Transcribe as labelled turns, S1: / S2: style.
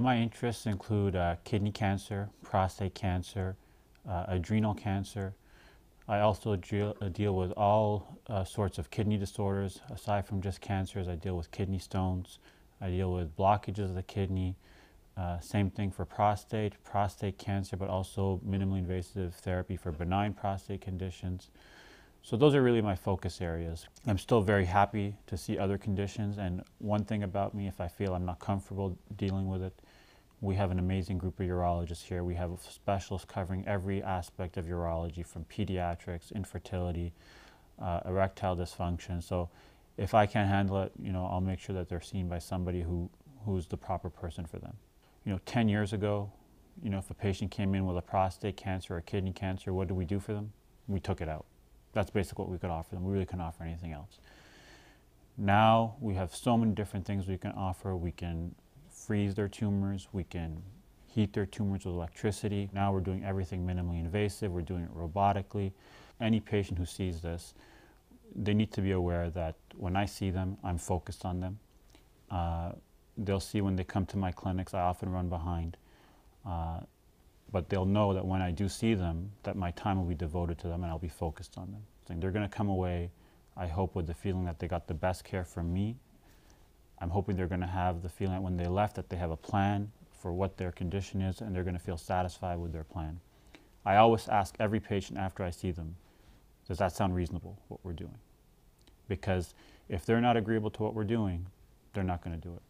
S1: So my interests include uh, kidney cancer, prostate cancer, uh, adrenal cancer. I also deal, uh, deal with all uh, sorts of kidney disorders. Aside from just cancers, I deal with kidney stones. I deal with blockages of the kidney. Uh, same thing for prostate, prostate cancer, but also minimally invasive therapy for benign prostate conditions. So those are really my focus areas. I'm still very happy to see other conditions and one thing about me, if I feel I'm not comfortable dealing with it, we have an amazing group of urologists here. We have specialists covering every aspect of urology from pediatrics, infertility, uh, erectile dysfunction. So if I can't handle it, you know, I'll make sure that they're seen by somebody who, who's the proper person for them. You know, 10 years ago, you know, if a patient came in with a prostate cancer or kidney cancer, what did we do for them? We took it out. That's basically what we could offer them. We really couldn't offer anything else. Now we have so many different things we can offer. We can freeze their tumors. We can heat their tumors with electricity. Now we're doing everything minimally invasive. We're doing it robotically. Any patient who sees this, they need to be aware that when I see them, I'm focused on them. Uh, they'll see when they come to my clinics, I often run behind. Uh, but they'll know that when I do see them, that my time will be devoted to them and I'll be focused on them. So they're going to come away, I hope, with the feeling that they got the best care from me. I'm hoping they're going to have the feeling when they left that they have a plan for what their condition is and they're going to feel satisfied with their plan. I always ask every patient after I see them, does that sound reasonable, what we're doing? Because if they're not agreeable to what we're doing, they're not going to do it.